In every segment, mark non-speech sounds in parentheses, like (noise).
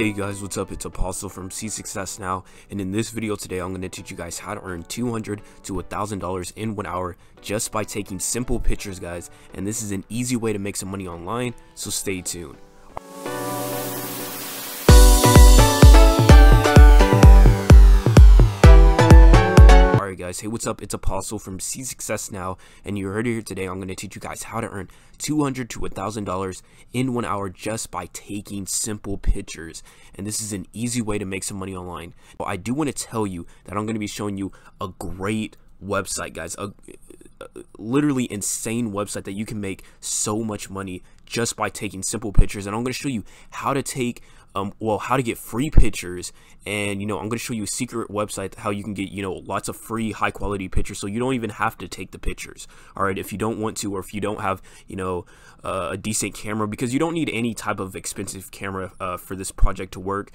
Hey guys, what's up? It's Apostle from See Success Now, and in this video today, I'm going to teach you guys how to earn 200 to $1,000 in one hour just by taking simple pictures, guys. And this is an easy way to make some money online, so stay tuned. Guys, hey what's up? It's Apostle from See Success Now, and you heard it here today. I'm going to teach you guys how to earn 200 to $1,000 in one hour just by taking simple pictures. And this is an easy way to make some money online. But I do want to tell you that I'm going to be showing you a great website, guys. A, a literally insane website that you can make so much money just by taking simple pictures. And I'm going to show you how to take um, well, how to get free pictures, and you know, I'm going to show you a secret website how you can get you know lots of free high quality pictures, so you don't even have to take the pictures. All right, if you don't want to, or if you don't have you know uh, a decent camera, because you don't need any type of expensive camera uh, for this project to work,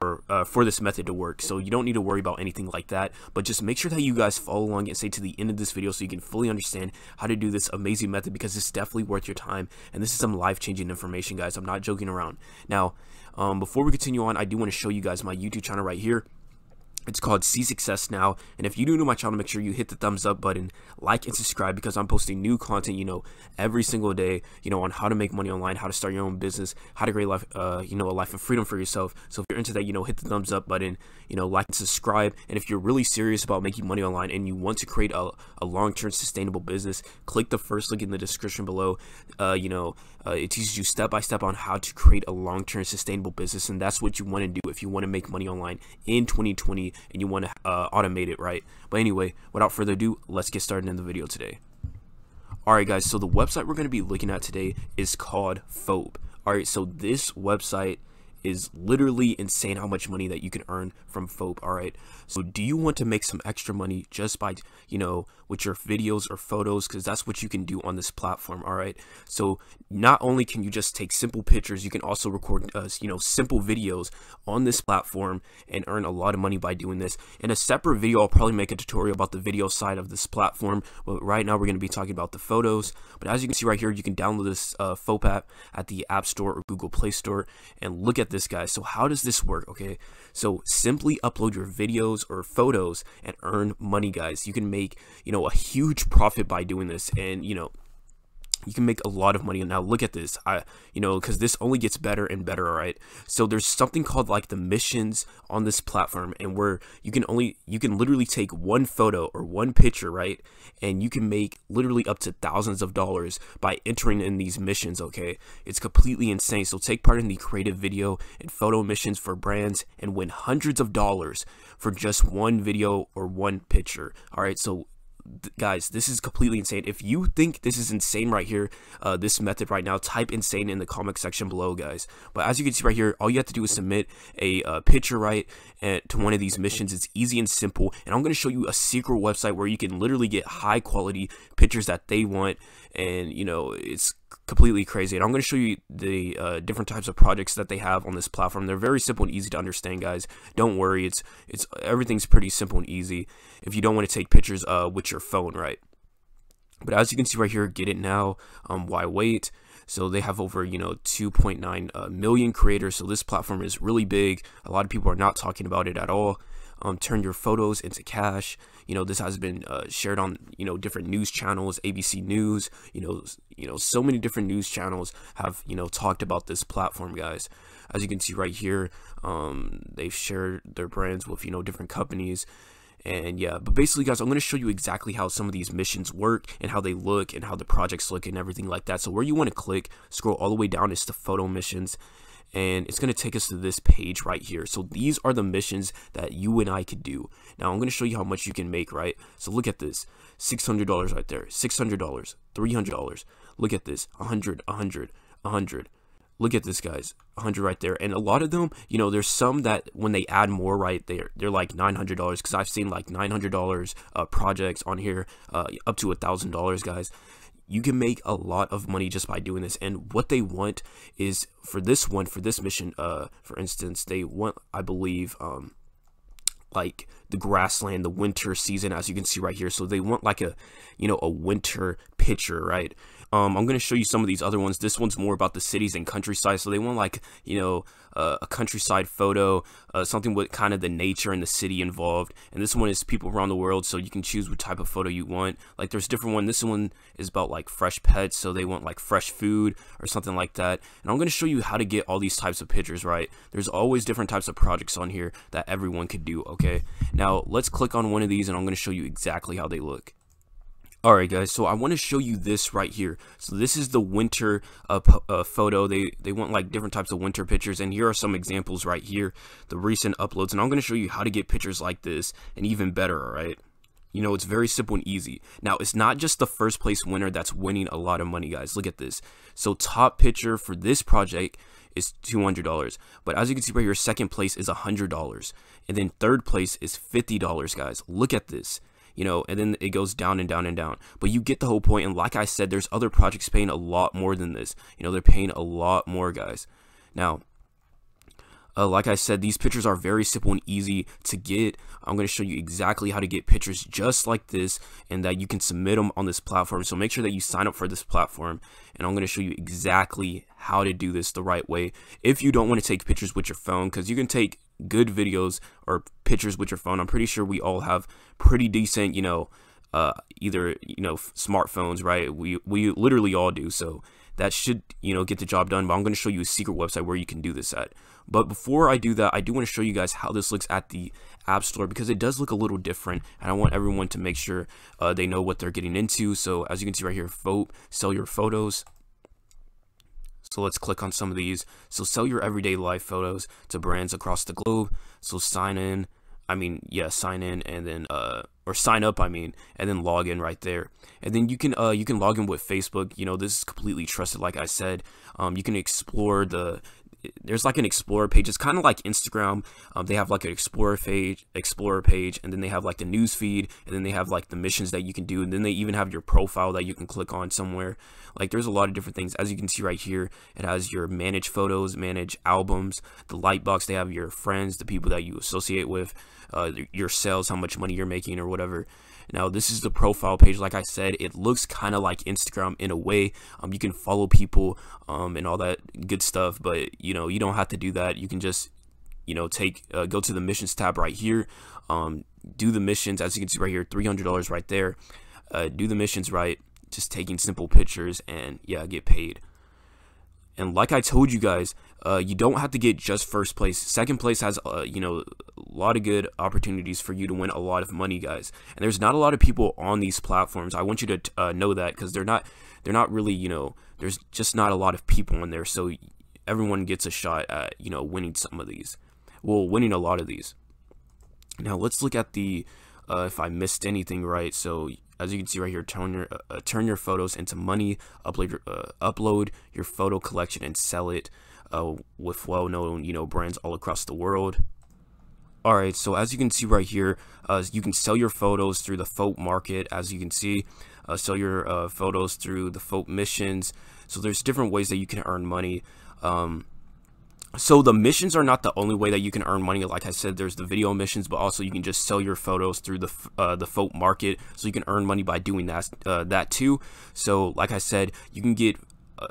or uh, for this method to work. So you don't need to worry about anything like that. But just make sure that you guys follow along and stay to the end of this video so you can fully understand how to do this amazing method because it's definitely worth your time, and this is some life changing information, guys. I'm not joking around. Now. Um, before we continue on, I do want to show you guys my YouTube channel right here. It's called See Success Now. And if you're new to my channel, make sure you hit the thumbs up button, like and subscribe because I'm posting new content, you know, every single day, you know, on how to make money online, how to start your own business, how to create life, uh, you know, a life of freedom for yourself. So if you're into that, you know, hit the thumbs up button, you know, like and subscribe. And if you're really serious about making money online and you want to create a, a long-term sustainable business, click the first link in the description below. Uh, you know, uh, it teaches you step by step on how to create a long-term sustainable business. And that's what you want to do if you want to make money online in 2020 and you want to uh, automate it right. But anyway, without further ado, let's get started in the video today. Alright guys, so the website we're going to be looking at today is called Foap. Alright, so this website is literally insane how much money that you can earn from Foap, alright? So do you want to make some extra money just by, you know, with your videos or photos because that's what you can do on this platform, alright? So not only can you just take simple pictures, you can also record, uh, you know, simple videos on this platform and earn a lot of money by doing this. In a separate video, I'll probably make a tutorial about the video side of this platform, but right now we're going to be talking about the photos. But as you can see right here, you can download this uh, Foap app at the App Store or Google Play Store and look at this, guys. So how does this work, okay? So simply upload your videos or photos and earn money, guys. You can make, you know, a huge profit by doing this and, you know, you can make a lot of money. Now look at this. I you know because this only gets better and better all right? So there's something called like the missions on this platform and where you can only you can literally take one photo or one picture right? And you can make literally up to thousands of dollars by entering in these missions okay? It's completely insane. So take part in the creative video and photo missions for brands and win hundreds of dollars for just one video or one picture all right? So guys, this is completely insane. If you think this is insane right here, uh, this method right now, type insane in the comment section below, guys. But as you can see right here, all you have to do is submit a uh, picture right and, to one of these missions. It's easy and simple. And I'm going to show you a secret website where you can literally get high quality pictures that they want. And, you know, it's completely crazy. And I'm going to show you the uh, different types of projects that they have on this platform. They're very simple and easy to understand, guys. Don't worry, it's it's everything's pretty simple and easy. If you don't want to take pictures uh, with your phone, right? But as you can see right here, get it now. Um, why wait? So they have over, you know, 2.9 uh, million creators. So this platform is really big. A lot of people are not talking about it at all um, turn your photos into cash. You know, this has been uh, shared on you know different news channels, ABC News. You know, you know, so many different news channels have you know talked about this platform, guys. As you can see right here, um, they've shared their brands with you know different companies. And yeah, but basically, guys, I'm going to show you exactly how some of these missions work and how they look and how the projects look and everything like that. So where you want to click, scroll all the way down is to photo missions and it's going to take us to this page right here. So these are the missions that you and I could do. Now I'm going to show you how much you can make, right? So look at this, $600 right there, $600, $300. Look at this, 100, 100, 100. Look at this, guys, 100 right there. And a lot of them, you know, there's some that when they add more, right, they're, they're like $900 because I've seen like $900 uh, projects on here uh, up to a $1,000, guys you can make a lot of money just by doing this. And what they want is for this one for this mission uh for instance they want i believe um like the grassland the winter season as you can see right here. So they want like a you know a winter picture right um, I'm gonna show you some of these other ones. This one's more about the cities and countryside, so they want like you know uh, a countryside photo, uh, something with kind of the nature and the city involved. And this one is people around the world, so you can choose what type of photo you want. Like there's different one. This one is about like fresh pets, so they want like fresh food or something like that. And I'm gonna show you how to get all these types of pictures right. There's always different types of projects on here that everyone could do. Okay, now let's click on one of these, and I'm gonna show you exactly how they look. Alright guys, so I want to show you this right here. So this is the winter uh, uh, photo. They they want like different types of winter pictures and here are some examples right here. The recent uploads and I'm going to show you how to get pictures like this and even better, alright? You know, it's very simple and easy. Now, it's not just the first place winner that's winning a lot of money, guys. Look at this. So top picture for this project is $200. But as you can see right here, second place is $100. And then third place is $50, guys. Look at this you know, and then it goes down and down and down. But you get the whole point, and like I said, there's other projects paying a lot more than this. You know, they're paying a lot more, guys. Now, uh, like I said, these pictures are very simple and easy to get. I'm going to show you exactly how to get pictures just like this and that you can submit them on this platform. So make sure that you sign up for this platform and I'm going to show you exactly how to do this the right way. If you don't want to take pictures with your phone, because you can take good videos or pictures with your phone. I'm pretty sure we all have pretty decent, you know, uh, either, you know, smartphones, right? We, we literally all do. So that should, you know, get the job done. But I'm going to show you a secret website where you can do this at. But before I do that, I do want to show you guys how this looks at the App Store because it does look a little different. And I want everyone to make sure uh, they know what they're getting into. So as you can see right here, Foap, sell your photos. So let's click on some of these. So sell your everyday life photos to brands across the globe. So sign in. I mean, yeah, sign in and then uh or sign up, I mean, and then log in right there. And then you can uh you can log in with Facebook. You know, this is completely trusted like I said. Um you can explore the there's like an explorer page. It's kind of like Instagram. Um, they have like an explorer page, explorer page, and then they have like the news feed, and then they have like the missions that you can do, and then they even have your profile that you can click on somewhere. Like there's a lot of different things. As you can see right here, it has your manage photos, manage albums, the lightbox. They have your friends, the people that you associate with, uh, your sales, how much money you're making, or whatever. Now, this is the profile page. Like I said, it looks kind of like Instagram in a way. Um, you can follow people um, and all that good stuff, but you know, you don't have to do that. You can just, you know, take uh, go to the missions tab right here. Um, do the missions as you can see right here, three hundred dollars right there. Uh, do the missions right, just taking simple pictures and yeah, get paid. And like I told you guys, uh, you don't have to get just first place. Second place has, uh, you know, a lot of good opportunities for you to win a lot of money, guys. And there's not a lot of people on these platforms. I want you to uh, know that because they're not, they're not really, you know, there's just not a lot of people in there. So everyone gets a shot at, you know, winning some of these. Well, winning a lot of these. Now let's look at the, uh, if I missed anything right. So as you can see right here, turn your uh, turn your photos into money. Upload your uh, upload your photo collection and sell it uh, with well-known you know brands all across the world. All right, so as you can see right here, uh, you can sell your photos through the Foap market. As you can see, uh, sell your photos through the Foap missions. So there's different ways that you can earn money. Um, so the missions are not the only way that you can earn money. Like I said, there's the video missions, but also you can just sell your photos through the uh, the Foap market, so you can earn money by doing that uh, that too. So like I said, you can get uh,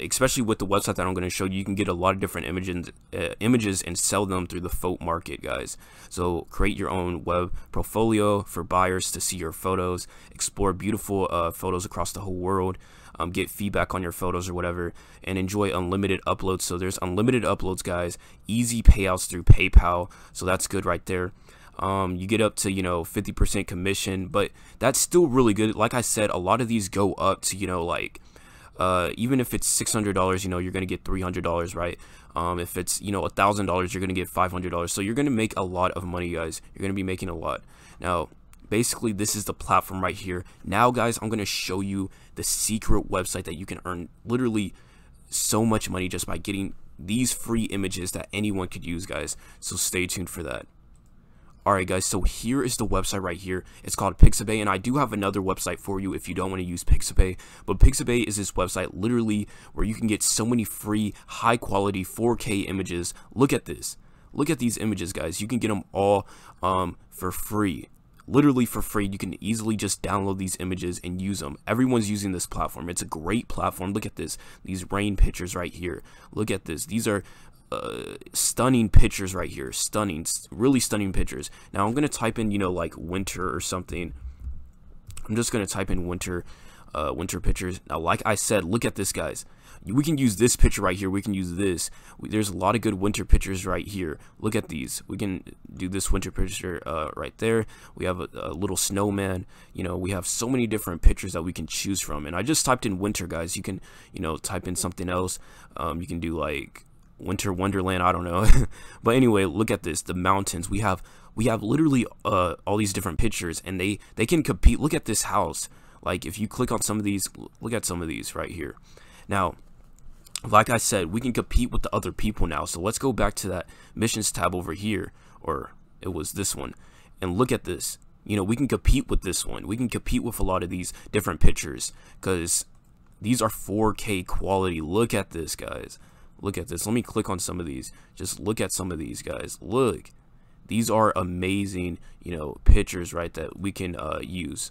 especially with the website that I'm going to show you, you can get a lot of different images, uh, images and sell them through the Foap market, guys. So create your own web portfolio for buyers to see your photos, explore beautiful uh, photos across the whole world, um, get feedback on your photos or whatever, and enjoy unlimited uploads. So there's unlimited uploads, guys. Easy payouts through PayPal, so that's good right there. Um, you get up to you know 50% commission, but that's still really good. Like I said, a lot of these go up to you know like uh, even if it's $600, you know, you're going to get $300, right? Um, if it's, you know, $1,000, you're going to get $500. So you're going to make a lot of money, guys. You're going to be making a lot. Now, basically this is the platform right here now guys i'm going to show you the secret website that you can earn literally so much money just by getting these free images that anyone could use guys so stay tuned for that Alright guys, so here is the website right here. It's called Pixabay, and I do have another website for you if you don't want to use Pixabay. But Pixabay is this website literally where you can get so many free, high quality 4K images. Look at this. Look at these images, guys. You can get them all um, for free literally for free. You can easily just download these images and use them. Everyone's using this platform. It's a great platform. Look at this. These rain pictures right here. Look at this. These are uh, stunning pictures right here. Stunning, really stunning pictures. Now I'm gonna type in, you know, like winter or something. I'm just gonna type in winter, uh, winter pictures. Now, like I said, look at this, guys. We can use this picture right here. We can use this. There's a lot of good winter pictures right here. Look at these. We can do this winter picture uh, right there. We have a, a little snowman. You know, we have so many different pictures that we can choose from. And I just typed in winter, guys. You can, you know, type in something else. Um, you can do like winter wonderland i don't know. (laughs) But anyway look at this the mountains. We have we have literally uh, all these different pictures and they they can compete. Look at this house. Like if you click on some of these look at some of these right here. Now like i said we can compete with the other people now. So let's go back to that missions tab over here or it was this one. And look at this. You know we can compete with this one. We can compete with a lot of these different pictures because these are 4k quality. Look at this guys Look at this. Let me click on some of these. Just look at some of these guys. Look. These are amazing, you know, pictures, right, that we can uh, use.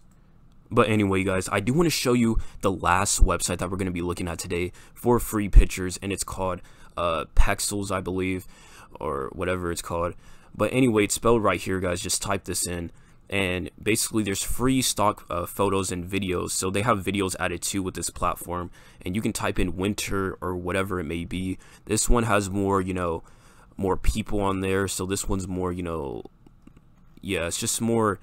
But anyway, guys, I do want to show you the last website that we're going to be looking at today for free pictures, and it's called uh, Pexels, I believe, or whatever it's called. But anyway, it's spelled right here, guys. Just type this in and basically there's free stock uh, photos and videos. So they have videos added too with this platform and you can type in winter or whatever it may be. This one has more you know more people on there. So this one's more you know yeah it's just more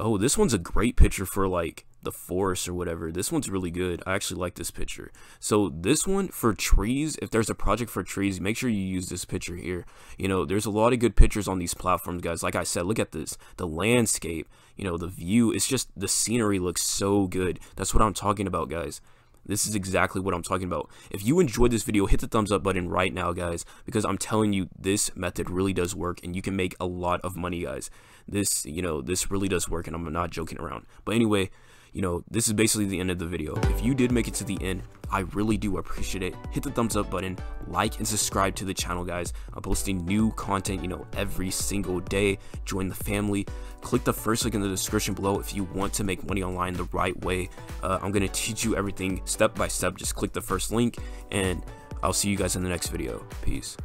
oh this one's a great picture for like the forest or whatever. This one's really good. I actually like this picture. So this one for trees, if there's a project for trees, make sure you use this picture here. You know, there's a lot of good pictures on these platforms, guys. Like I said, look at this. The landscape, you know, the view, it's just the scenery looks so good. That's what I'm talking about, guys. This is exactly what I'm talking about. If you enjoyed this video, hit the thumbs up button right now, guys, because I'm telling you, this method really does work, and you can make a lot of money, guys. This, you know, this really does work, and I'm not joking around. But anyway, you know, this is basically the end of the video. If you did make it to the end, I really do appreciate it. Hit the thumbs up button, like and subscribe to the channel, guys. I'm posting new content, you know, every single day. Join the family. Click the first link in the description below if you want to make money online the right way. Uh, I'm going to teach you everything step by step. Just click the first link, and I'll see you guys in the next video. Peace.